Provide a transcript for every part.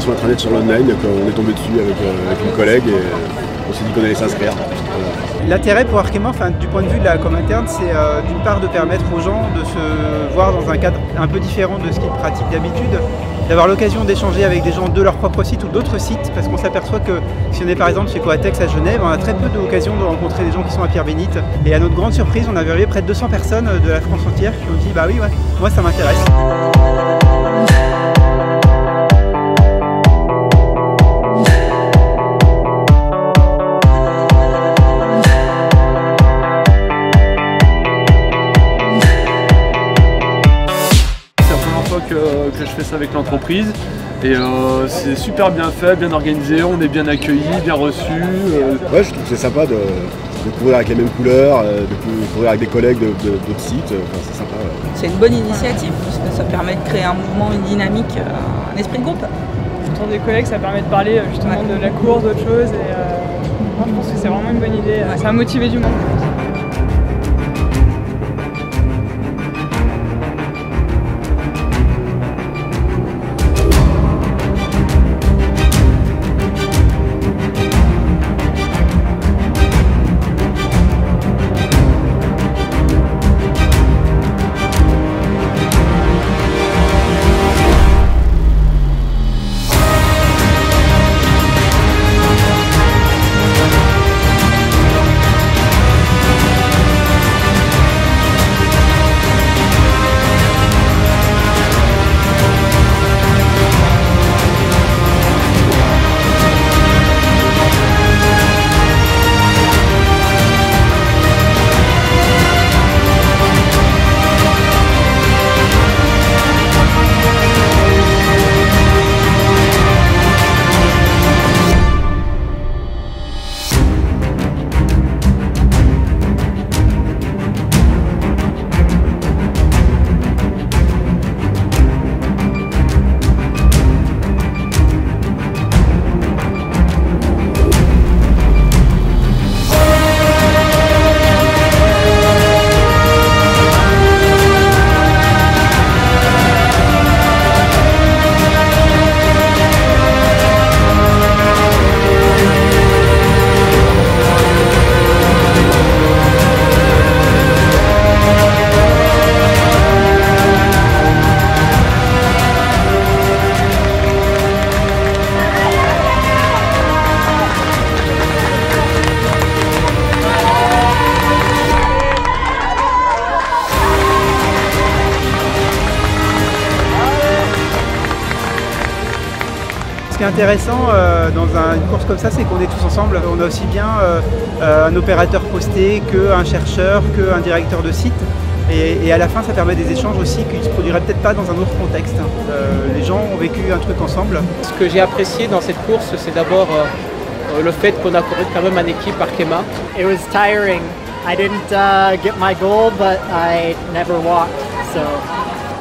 sur internet sur l'online qu'on est tombé dessus avec, avec une collègue et on s'est dit qu'on allait s'inscrire. L'intérêt pour Arkema, du point de vue de la com interne, c'est euh, d'une part de permettre aux gens de se voir dans un cadre un peu différent de ce qu'ils pratiquent d'habitude, d'avoir l'occasion d'échanger avec des gens de leur propre site ou d'autres sites, parce qu'on s'aperçoit que si on est par exemple chez Coatex à Genève, on a très peu d'occasion de rencontrer des gens qui sont à Pierre-Bénite. Et à notre grande surprise, on a vu près de 200 personnes de la France entière qui ont dit bah oui, ouais, moi ça m'intéresse. Que, je fais ça avec l'entreprise. Et euh, c'est super bien fait, bien organisé, on est bien accueillis, bien reçus. Euh. Ouais, je trouve que c'est sympa de, courir avec les mêmes couleurs, euh, de courir avec des collègues d'autres sites. c'est sympa. C'est une bonne initiative parce que ça permet de créer un mouvement, une dynamique, un esprit de groupe. Autour des collègues, ça permet de parler justement de la course, d'autres choses. Et moi, je pense que c'est vraiment une bonne idée. Ça a motivé du monde. Ce qui est intéressant euh, dans une course comme ça, c'est qu'on est tous ensemble. On a aussi bien euh, euh, un opérateur posté qu'un chercheur, qu'un directeur de site. Et, à la fin, ça permet des échanges aussi qui ne se produiraient peut-être pas dans un autre contexte. les gens ont vécu un truc ensemble. Ce que j'ai apprécié dans cette course, c'est d'abord le fait qu'on a couru quand même en équipe Arkema. It was tiring. I didn't uh, get my goal, but I never walked. So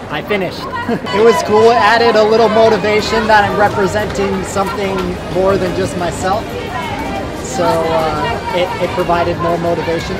I finished. it was cool. It added a little motivation that I'm representing something more than just myself. So uh, it, it provided more motivation.